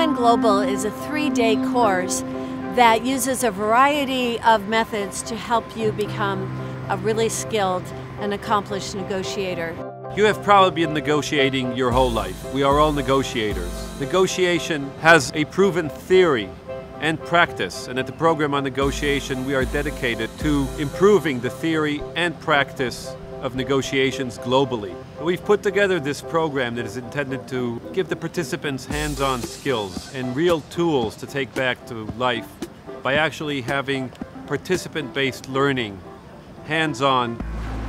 Global is a three-day course that uses a variety of methods to help you become a really skilled and accomplished negotiator. You have probably been negotiating your whole life. We are all negotiators. Negotiation has a proven theory and practice, and at the program on negotiation, we are dedicated to improving the theory and practice of negotiations globally. We've put together this program that is intended to give the participants hands-on skills and real tools to take back to life by actually having participant-based learning, hands-on,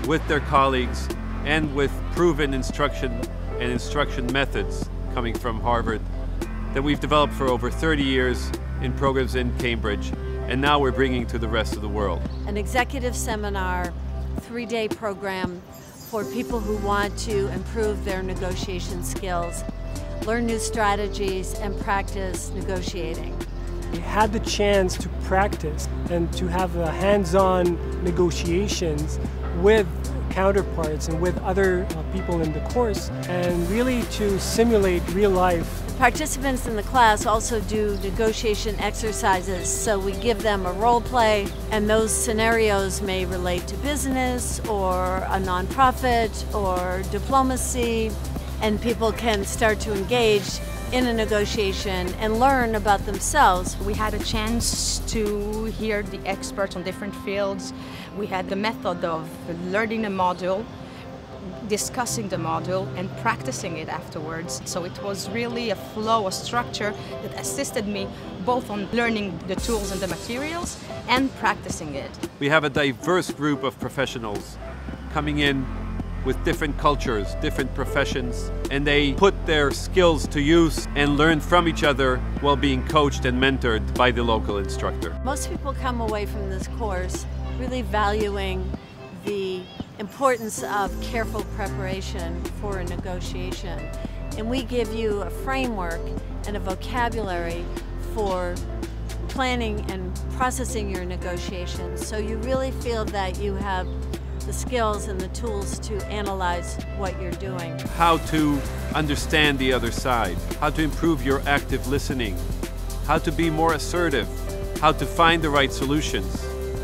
with their colleagues and with proven instruction and instruction methods coming from Harvard that we've developed for over 30 years in programs in Cambridge, and now we're bringing to the rest of the world. An executive seminar, three-day program for people who want to improve their negotiation skills, learn new strategies, and practice negotiating. We had the chance to practice and to have hands-on negotiations with counterparts and with other uh, people in the course and really to simulate real life. Participants in the class also do negotiation exercises, so we give them a role play, and those scenarios may relate to business or a nonprofit or diplomacy, and people can start to engage in a negotiation and learn about themselves. We had a chance to hear the experts on different fields. We had the method of learning a module, discussing the module and practicing it afterwards. So it was really a flow, a structure that assisted me both on learning the tools and the materials and practicing it. We have a diverse group of professionals coming in with different cultures, different professions, and they put their skills to use and learn from each other while being coached and mentored by the local instructor. Most people come away from this course really valuing the importance of careful preparation for a negotiation. And we give you a framework and a vocabulary for planning and processing your negotiations so you really feel that you have the skills and the tools to analyze what you're doing. How to understand the other side, how to improve your active listening, how to be more assertive, how to find the right solutions.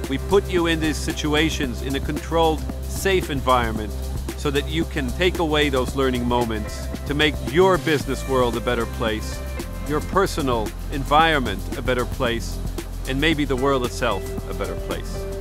We put you in these situations in a controlled, safe environment so that you can take away those learning moments to make your business world a better place, your personal environment a better place, and maybe the world itself a better place.